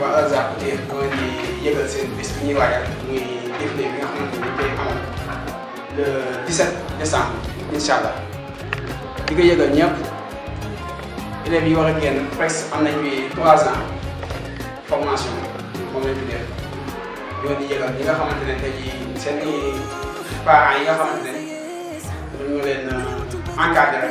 waa Alzar di leen di yëgal seen bis bi ñuy waajal muy défilé bi nga xamante ni koy amal le 17 décembre incha allah di ko yëgal ñëpp élèves yi war a génn presque am nañ fi 3 ans formation moom lañ fi def ñoo di yëgal ñi nga xamante ne tey jii seen i parents yi nga xamante ne ñoo leen encadré.